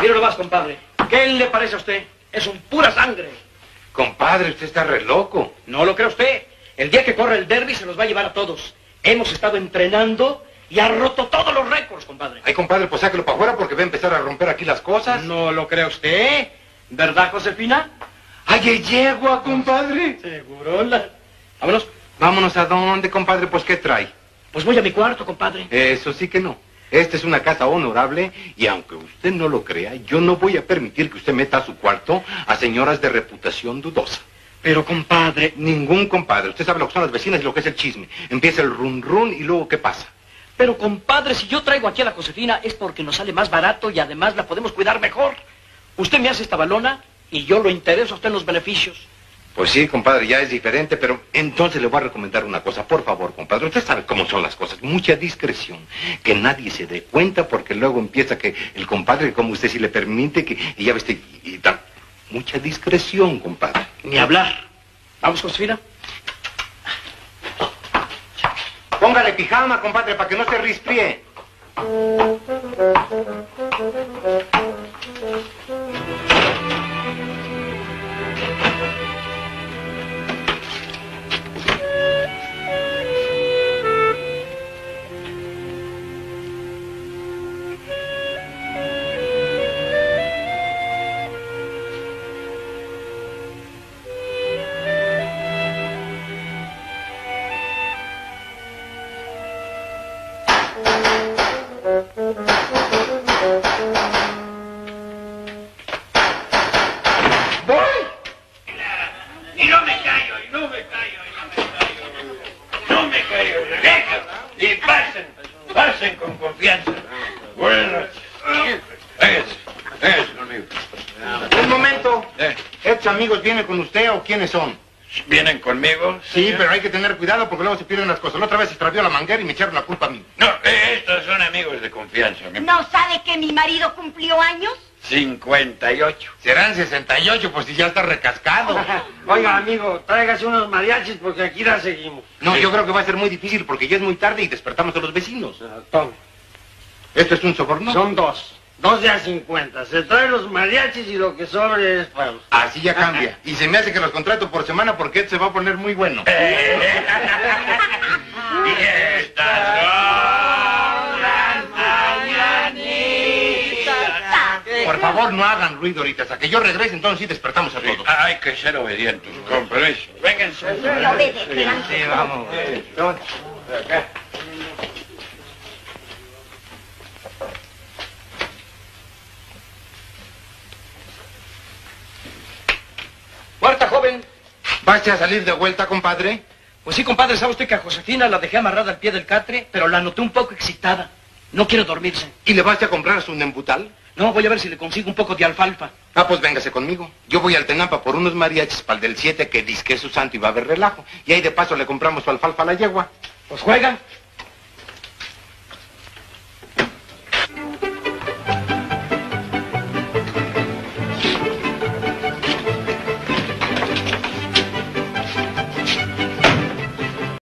Mira nomás, compadre. ¿Qué le parece a usted? Es un pura sangre. Compadre, usted está re loco. ¿No lo cree usted? El día que corre el derby se los va a llevar a todos. Hemos estado entrenando y ha roto todos los récords, compadre. Ay, compadre, pues sáquelo para afuera porque va a empezar a romper aquí las cosas. ¿No lo cree usted? ¿Verdad, Josefina? Ay, yegua, compadre. Seguro. La... Vámonos. Vámonos a dónde, compadre, pues ¿qué trae? Pues voy a mi cuarto, compadre. Eso sí que no. Esta es una casa honorable y aunque usted no lo crea, yo no voy a permitir que usted meta a su cuarto a señoras de reputación dudosa. Pero, compadre... Ningún compadre. Usted sabe lo que son las vecinas y lo que es el chisme. Empieza el run run y luego ¿qué pasa? Pero, compadre, si yo traigo aquí a la Josefina es porque nos sale más barato y además la podemos cuidar mejor. Usted me hace esta balona y yo lo intereso a usted en los beneficios. Pues sí, compadre, ya es diferente, pero entonces le voy a recomendar una cosa. Por favor, compadre, usted sabe cómo son las cosas. Mucha discreción. Que nadie se dé cuenta porque luego empieza que el compadre, como usted sí le permite, que y ya viste, y, y tal. Mucha discreción, compadre. Ni hablar. Vamos, Josefina. Póngale pijama, compadre, para que no se rispríe. Amigos vienen con usted o quiénes son? ¿Vienen conmigo? Sí, señor? pero hay que tener cuidado porque luego se pierden las cosas. La otra vez se extravió la manguera y me echaron la culpa a mí. No, eh, estos son amigos de confianza. mi- ¿No sabe que mi marido cumplió años? 58. Serán 68, pues si ya está recascado. Oiga, amigo, tráigase unos mariachis porque aquí la seguimos. No, yo creo que va a ser muy difícil porque ya es muy tarde y despertamos a los vecinos. Ah, Tome. ¿Esto es un soborno? Son dos. Dos de a cincuenta. Se traen los mariachis y lo que sobre es para usted. Así ya cambia. Y se me hace que los contrato por semana porque este se va a poner muy bueno. Y estas son las mañanitas. Por favor, no hagan ruido ahorita. Hasta que yo regrese, entonces sí despertamos a Sí, todos. hay que ser obedientes, con permiso. Vénganse. Sí, vamos. Cuarta ¿Vas a salir de vuelta, compadre? Pues sí, compadre, ¿sabe usted que a Josefina la dejé amarrada al pie del catre, pero la noté un poco excitada? No quiere dormirse. ¿Y le vas a comprar su nembutal? No, voy a ver si le consigo un poco de alfalfa. Ah, pues véngase conmigo. Yo voy al Tenampa por unos mariachis para el del 7 que dice que es su santo y va a haber relajo. Y ahí de paso le compramos su alfalfa a la yegua. Pues juegan.